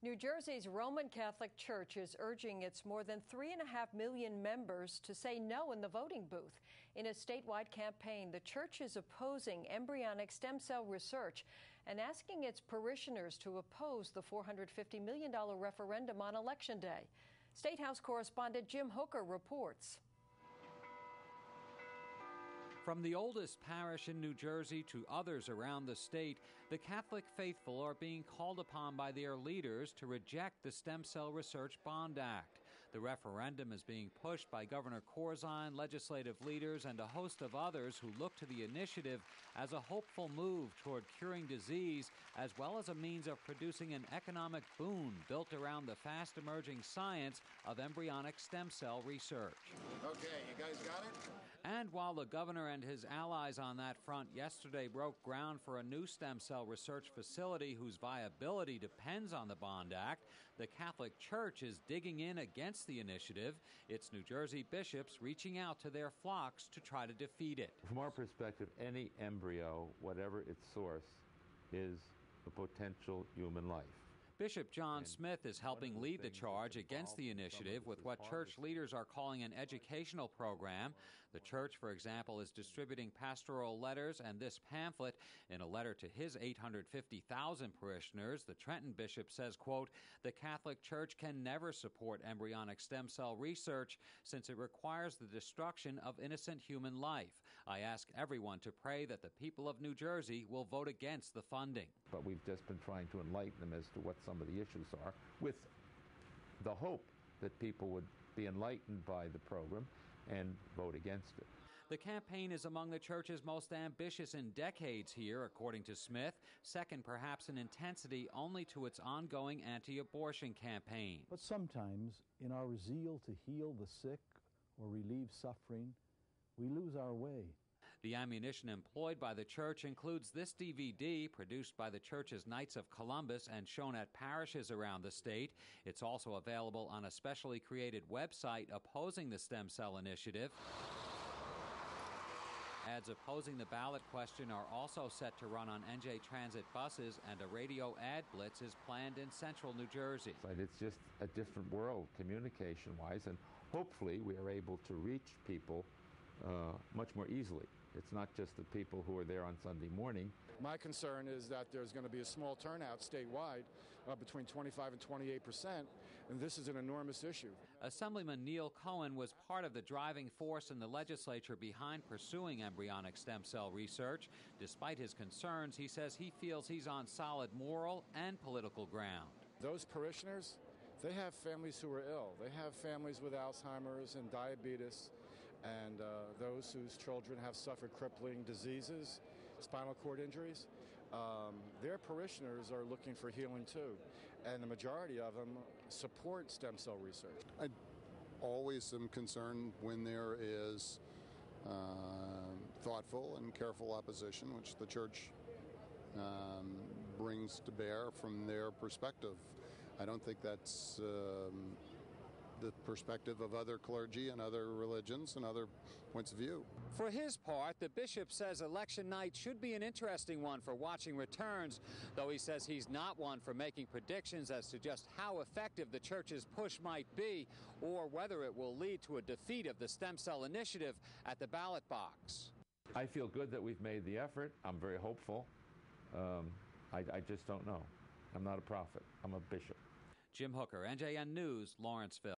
New Jersey's Roman Catholic Church is urging its more than three and a half million members to say no in the voting booth. In a statewide campaign, the church is opposing embryonic stem cell research and asking its parishioners to oppose the $450 million referendum on Election Day. State House correspondent Jim Hooker reports. From the oldest parish in New Jersey to others around the state, the Catholic faithful are being called upon by their leaders to reject the Stem Cell Research Bond Act. The referendum is being pushed by Governor Corzine, legislative leaders, and a host of others who look to the initiative as a hopeful move toward curing disease, as well as a means of producing an economic boon built around the fast emerging science of embryonic stem cell research. Okay, you guys got it? And while the governor and and his allies on that front yesterday broke ground for a new stem cell research facility whose viability depends on the Bond Act. The Catholic Church is digging in against the initiative. It's New Jersey bishops reaching out to their flocks to try to defeat it. From our perspective, any embryo, whatever its source, is a potential human life. Bishop John Smith is helping lead the charge against the initiative with what church leaders are calling an educational program. The church, for example, is distributing pastoral letters and this pamphlet in a letter to his 850,000 parishioners. The Trenton bishop says, quote, "The Catholic Church can never support embryonic stem cell research since it requires the destruction of innocent human life. I ask everyone to pray that the people of New Jersey will vote against the funding." But we've just been trying to enlighten them as to what some of the issues are, with the hope that people would be enlightened by the program and vote against it. The campaign is among the church's most ambitious in decades here, according to Smith, second perhaps in intensity only to its ongoing anti abortion campaign. But sometimes, in our zeal to heal the sick or relieve suffering, we lose our way. The ammunition employed by the church includes this DVD, produced by the church's Knights of Columbus and shown at parishes around the state. It's also available on a specially created website opposing the stem cell initiative. Ads opposing the ballot question are also set to run on NJ Transit buses, and a radio ad blitz is planned in central New Jersey. But it's just a different world communication wise, and hopefully we are able to reach people uh, much more easily. It's not just the people who are there on Sunday morning. My concern is that there's going to be a small turnout statewide, uh, between 25 and 28 percent, and this is an enormous issue. Assemblyman Neil Cohen was part of the driving force in the legislature behind pursuing embryonic stem cell research. Despite his concerns, he says he feels he's on solid moral and political ground. Those parishioners, they have families who are ill. They have families with Alzheimer's and diabetes, and uh, those whose children have suffered crippling diseases, spinal cord injuries. Um, their parishioners are looking for healing too, and the majority of them support stem cell research. I always am concerned when there is uh, thoughtful and careful opposition, which the church um, brings to bear from their perspective. I don't think that's um, the perspective of other clergy and other religions and other points of view. For his part, the bishop says election night should be an interesting one for watching returns, though he says he's not one for making predictions as to just how effective the church's push might be or whether it will lead to a defeat of the stem cell initiative at the ballot box. I feel good that we've made the effort. I'm very hopeful. Um, I, I just don't know. I'm not a prophet. I'm a bishop. Jim Hooker, NJN News, Lawrenceville.